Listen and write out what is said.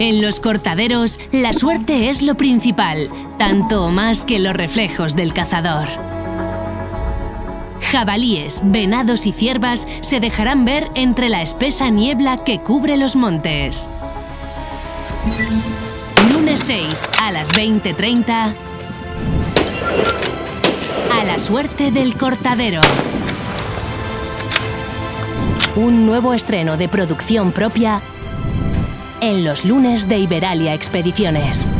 En los cortaderos, la suerte es lo principal, tanto o más que los reflejos del cazador. Jabalíes, venados y ciervas se dejarán ver entre la espesa niebla que cubre los montes. Lunes 6 a las 20.30. A la suerte del cortadero. Un nuevo estreno de producción propia en los lunes de Iberalia Expediciones.